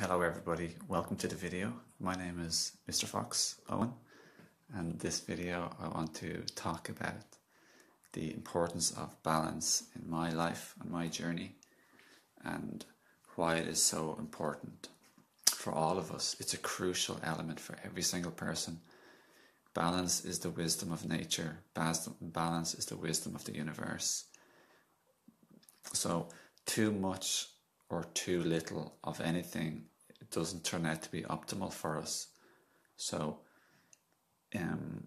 Hello everybody, welcome to the video. My name is Mr. Fox Owen and this video I want to talk about the importance of balance in my life and my journey and why it is so important for all of us. It's a crucial element for every single person. Balance is the wisdom of nature, balance is the wisdom of the universe. So, too much or too little of anything it doesn't turn out to be optimal for us. So, um,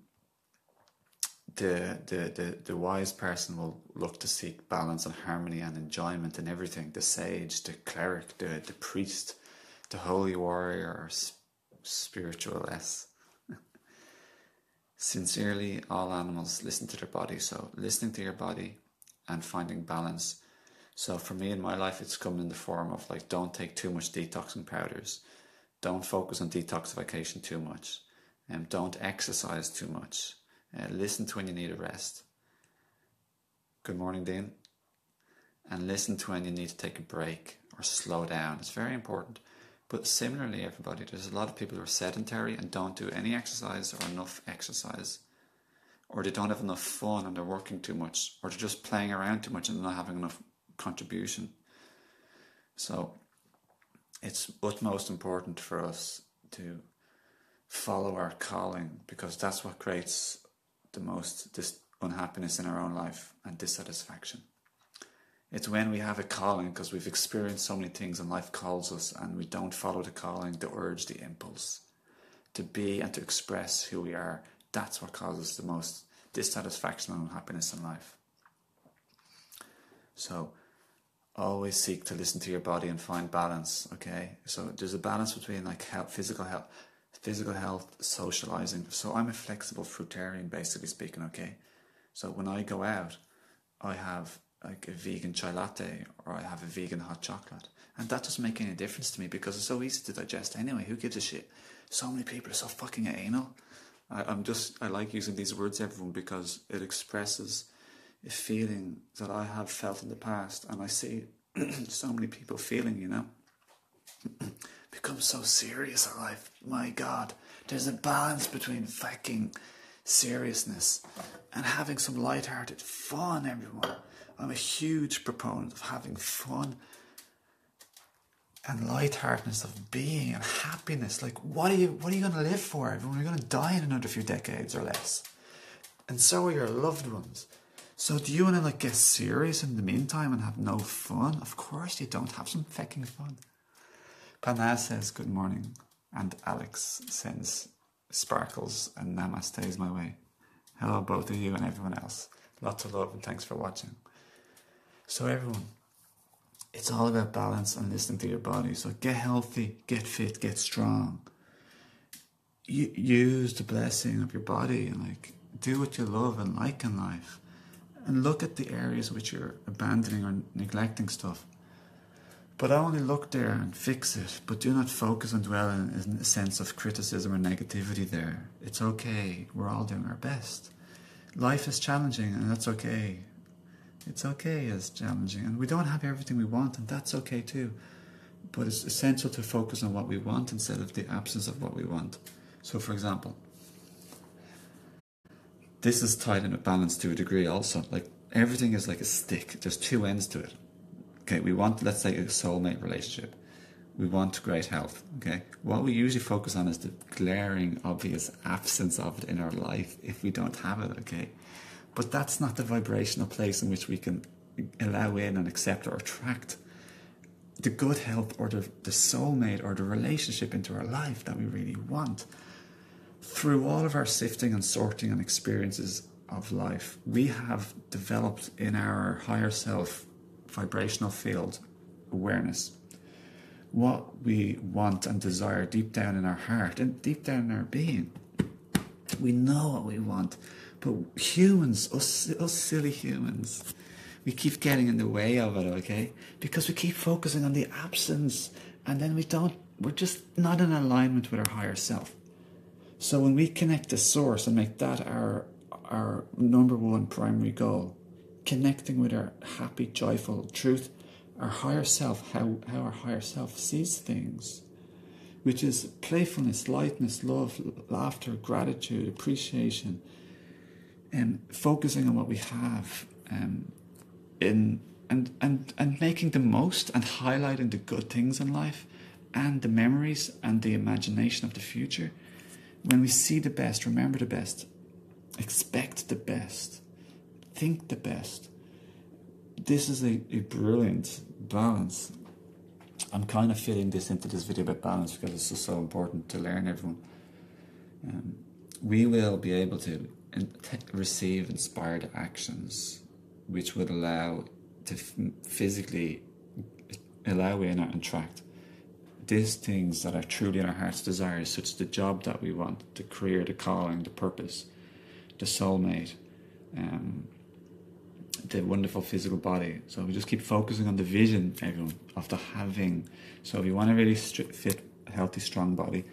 the, the, the, the wise person will look to seek balance and harmony and enjoyment in everything. The sage, the cleric, the, the priest, the holy warrior, or S. Sincerely, all animals listen to their body. So, listening to your body and finding balance so for me in my life, it's come in the form of like, don't take too much detoxing powders. Don't focus on detoxification too much. And um, don't exercise too much. Uh, listen to when you need a rest. Good morning, Dean. And listen to when you need to take a break or slow down. It's very important. But similarly, everybody, there's a lot of people who are sedentary and don't do any exercise or enough exercise. Or they don't have enough fun and they're working too much. Or they're just playing around too much and not having enough contribution. So it's utmost important for us to follow our calling because that's what creates the most dis- unhappiness in our own life and dissatisfaction. It's when we have a calling because we've experienced so many things and life calls us and we don't follow the calling, the urge, the impulse to be and to express who we are. That's what causes the most dissatisfaction and unhappiness in life. So always seek to listen to your body and find balance okay? So there's a balance between like health physical health physical health socializing. So i'm a flexible fruitarian basically speaking okay? So when i go out i have like a vegan chai latte or i have a vegan hot chocolate. And that doesn't make any difference to me because it's so easy to digest. Anyway who gives a shit? So many people are so fucking anal. I, i'm just i like using these words everyone because it expresses feeling that I have felt in the past, and I see so many people feeling, you know, become so serious in life. My God, there's a balance between fucking seriousness and having some light-hearted fun. Everyone, I'm a huge proponent of having fun and lightheartedness of being and happiness. Like, what are you? What are you going to live for? Everyone, you're going to die in another few decades or less, and so are your loved ones. So do you want to like get serious in the meantime and have no fun? Of course you don't. Have some fucking fun. Pana says good morning, and Alex sends sparkles and namaste my way. Hello, both of you and everyone else. Lots of love and thanks for watching. So everyone, it's all about balance and listening to your body. So get healthy, get fit, get strong. use the blessing of your body and like do what you love and like in life and look at the areas which you're abandoning or neglecting stuff. But I only look there and fix it, but do not focus on dwelling in a sense of criticism or negativity there. It's okay, we're all doing our best. Life is challenging, and that's okay. It's okay it's challenging, and we don't have everything we want, and that's okay too. But it's essential to focus on what we want instead of the absence of what we want. So, for example, this is tied in a balance to a degree also. Like everything is like a stick. There's two ends to it. Okay, we want let's say a soulmate relationship. We want great health. Okay, what we usually focus on is the glaring, obvious absence of it in our life if we don't have it. Okay, but that's not the vibrational place in which we can allow in and accept or attract the good health or the, the soulmate or the relationship into our life that we really want through all of our sifting and sorting and experiences of life, we have developed in our higher self vibrational field awareness what we want and desire deep down in our heart and deep down in our being. We know what we want, but humans, us, us silly humans, we keep getting in the way of it, okay? Because we keep focusing on the absence and then we don't, we're just not in alignment with our higher self. So when we connect to source and make that our our number one primary goal, connecting with our happy, joyful truth, our higher self, how, how our higher self sees things, which is playfulness, lightness, love, laughter, gratitude, appreciation, and focusing on what we have, um, in and and and making the most and highlighting the good things in life, and the memories and the imagination of the future. When we see the best, remember the best, expect the best, think the best. This is a, a brilliant balance I'm kind of fitting this into this video about balance because it's just so important to learn everyone. Um, we will be able to receive inspired actions which would allow to physically allow in and attract these things that are truly in our heart's desires, such as the job that we want, the career, the calling, the purpose, the soulmate, um, the wonderful physical body. So we just keep focusing on the vision, everyone, of the having. So if you want a really fit, healthy, strong body,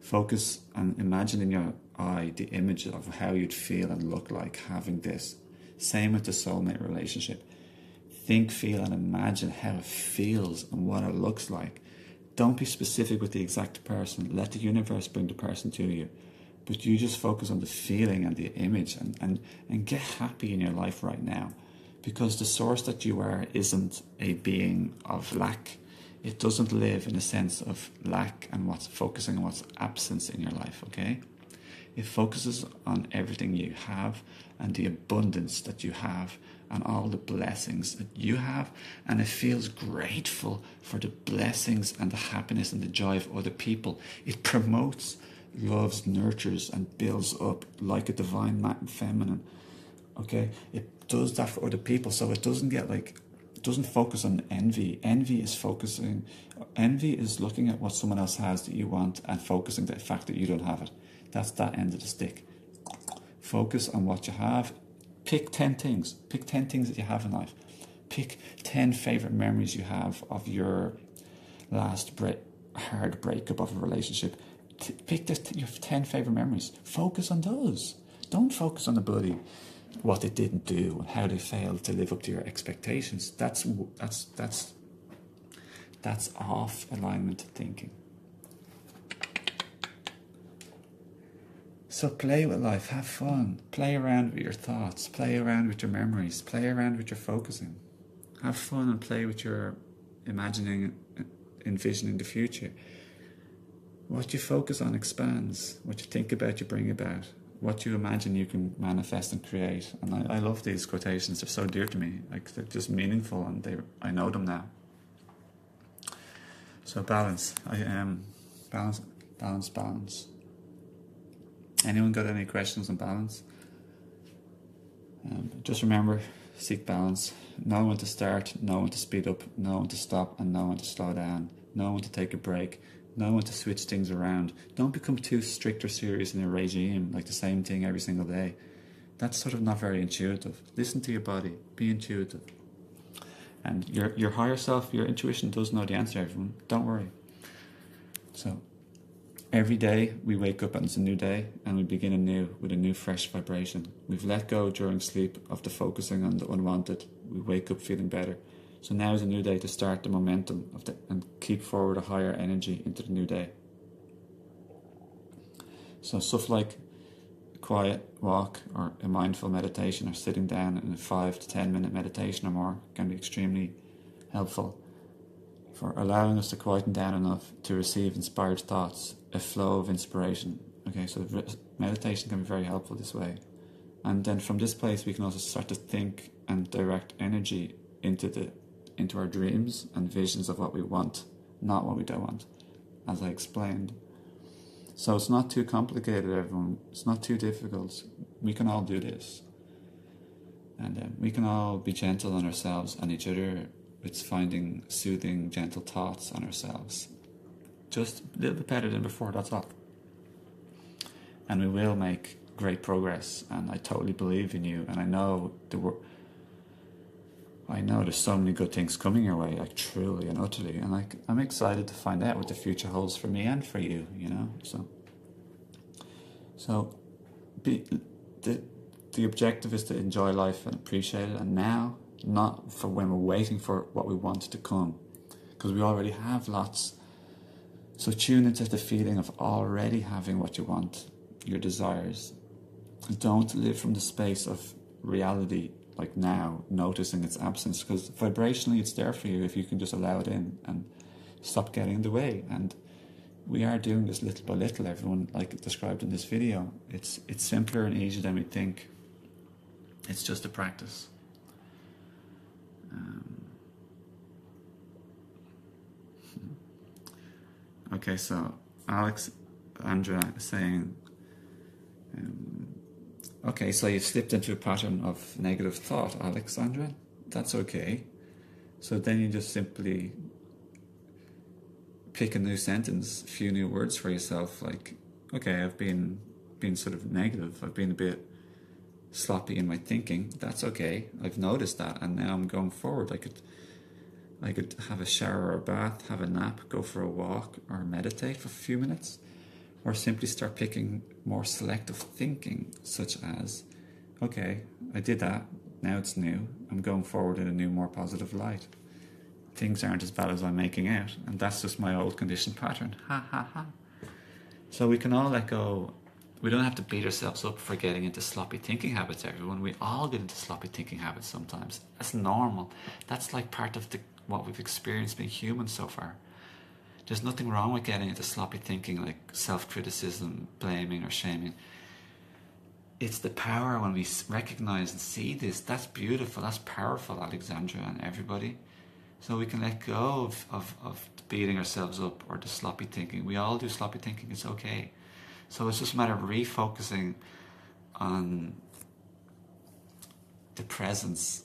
focus and imagine in your eye the image of how you'd feel and look like having this. Same with the soulmate relationship. Think, feel, and imagine how it feels and what it looks like. Don't be specific with the exact person. Let the universe bring the person to you but you just focus on the feeling and the image and, and, and get happy in your life right now because the source that you are isn't a being of lack. It doesn't live in a sense of lack and what's focusing on what's absence in your life, okay? It focuses on everything you have and the abundance that you have and all the blessings that you have. And it feels grateful for the blessings and the happiness and the joy of other people. It promotes, loves, nurtures, and builds up like a divine feminine. Okay? It does that for other people so it doesn't get like it doesn't focus on envy envy is focusing envy is looking at what someone else has that you want and focusing the fact that you don't have it that's that end of the stick focus on what you have pick 10 things. Pick 10 things that you have in life. Pick 10 favorite memories you have of your last hard breakup of a relationship. Pick the, your 10 favorite memories. Focus on those. Don't focus on the bloody what they didn't do and how they failed to live up to your expectations. That's that's that's that's off alignment thinking. So play with life, have fun, play around with your thoughts, play around with your memories, play around with your focusing. Have fun and play with your imagining, envisioning the future. What you focus on expands. What you think about, you bring about what you imagine you can manifest and create. And I, I love these quotations; they're so dear to me. Like they're just meaningful, and they I know them now. So balance. I am um, balance, balance, balance. Anyone got any questions on balance? Um, just remember, seek balance. Know when to start, know when to speed up, know when to stop, and know when to slow down. Know when to take a break know when to switch things around. Don't become too strict or serious in your regime, like the same thing every single day. That's sort of not very intuitive. Listen to your body, be intuitive. And your, your higher self, your intuition does know the answer, everyone. Don't worry. So, every day we wake up and it's a new day and we begin anew with a new fresh vibration. We've let go during sleep of the focusing on the unwanted. We wake up feeling better. So now is a new day to start the momentum of the, and keep forward a higher energy into the new day. So stuff like a quiet walk or a mindful meditation or sitting down in a five to ten minute meditation or more can be extremely helpful for allowing us to quieten down enough to receive inspired thoughts, a flow of inspiration. Okay, so meditation can be very helpful this way. And then from this place, we can also start to think and direct energy into the into our dreams and visions of what we want, not what we don't want, as I explained. So it's not too complicated, everyone. It's not too difficult. We can all do this. And um, we can all be gentle on ourselves and each other with finding soothing, gentle thoughts on ourselves. Just a little bit better than before, that's all. And we will make great progress. And I totally believe in you. And I know the work I know there's so many good things coming your way, like truly and utterly, and like I'm excited to find out what the future holds for me and for you. You know, so so be, the the objective is to enjoy life and appreciate it, and now, not for when we're waiting for what we want to come, because we already have lots So tune into the feeling of already having what you want, your desires. Don't live from the space of reality like now, noticing its absence, because vibrationally it's there for you if you can just allow it in and stop getting in the way. And we are doing this little by little, everyone, like described in this video. It's it's simpler and easier than we think. It's just a practice. Um, okay, so Alex Andra saying, um, okay, so you've slipped into a pattern of negative thought, Alexandra. That's okay. So then you just simply pick a new sentence, a few new words for yourself. Like, okay, I've been been sort of negative. I've been a bit sloppy in my thinking. That's okay. I've noticed that, and now I'm going forward. I could, I could have a shower or a bath, have a nap, go for a walk, or meditate for a few minutes, or simply start picking more selective thinking, such as, okay, I did that. Now it's new. I'm going forward in a new, more positive light things aren't as bad as I'm making out, and that's just my old conditioned pattern. Ha ha ha. So we can all let go. We don't have to beat ourselves up for getting into sloppy thinking habits, everyone. We all get into sloppy thinking habits sometimes. That's normal. That's like part of the, what we've experienced being human so far. There's nothing wrong with getting into sloppy thinking like self criticism, blaming, or shaming. It's the power when we recognize and see this. That's beautiful. That's powerful, Alexandra and everybody so we can let go of, of, of beating ourselves up or the sloppy thinking. We all do sloppy thinking, it's okay. So it's just a matter of refocusing on the presence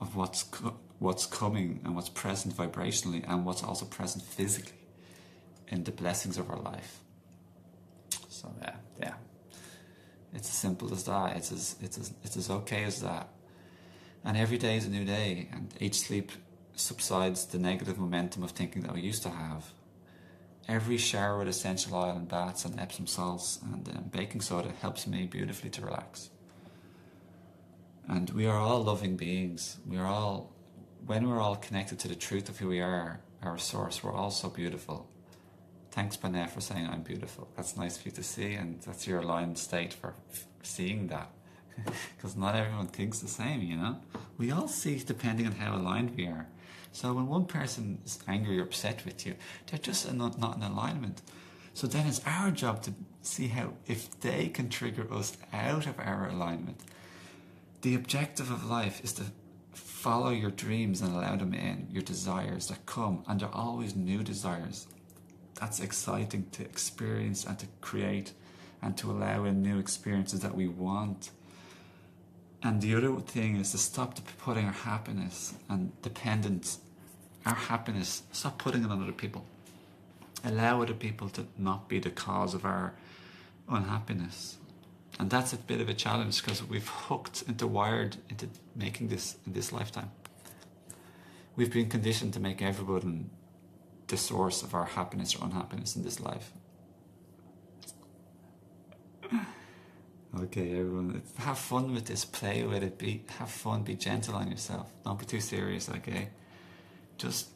of what's co- what's coming and what's present vibrationally and what's also present physically in the blessings of our life. So yeah, yeah, it's as simple as that. It's as it's as it's as okay as that. And every day is a new day, and each sleep subsides the negative momentum of thinking that we used to have. Every shower with essential oil and baths and Epsom salts and um, baking soda helps me beautifully to relax. And we are all loving beings. We are all, when we're all connected to the truth of who we are, our source, we're all so beautiful. Thanks, Benet, for saying I'm beautiful. That's nice for you to see, and that's your aligned state for seeing that. Because not everyone thinks the same, you know? We all see depending on how aligned we are. So when one person is angry or upset with you, they're just not, not in alignment. So then it's our job to see how, if they can trigger us out of our alignment. The objective of life is to follow your dreams and allow them in, your desires that come, and they're always new desires. That's exciting to experience and to create and to allow in new experiences that we want. And the other thing is to stop putting our happiness and dependence, our happiness, stop putting it on other people. Allow other people to not be the cause of our unhappiness. And that's a bit of a challenge because we've hooked into wired into making this in this lifetime. We've been conditioned to make everybody the source of our happiness or unhappiness in this life. Okay, everyone, have fun with this. Play with it. Be have fun. Be gentle on yourself. Don't be too serious. Okay, just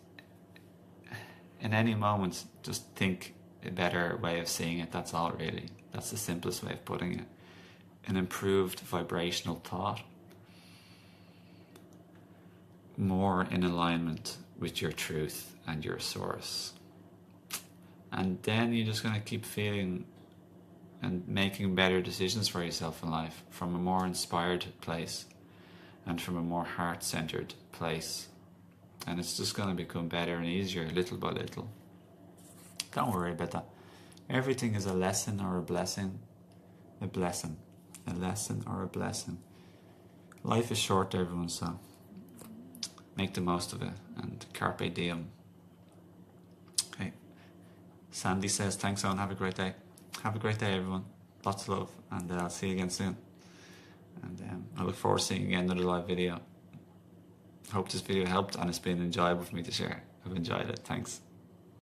in any moment, just think a better way of seeing it. That's all. Really, that's the simplest way of putting it. An improved vibrational thought, more in alignment with your truth and your source, and then you're just gonna keep feeling and making better decisions for yourself in life from a more inspired place and from a more heart centered place. And it's just going to become better and easier little by little. Don't worry about that. Everything is a lesson or a blessing. A blessing. A lesson or a blessing. Life is short, everyone, so make the most of it and carpe diem. Okay. Sandy says, thanks, Owen. Have a great day have a great day, everyone. Lots of love, and uh, I'll see you again soon. And um, I look forward to seeing you again another live video. Hope this video helped and it's been enjoyable for me to share. I've enjoyed it. Thanks.